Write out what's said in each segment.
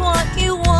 what you want.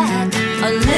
a little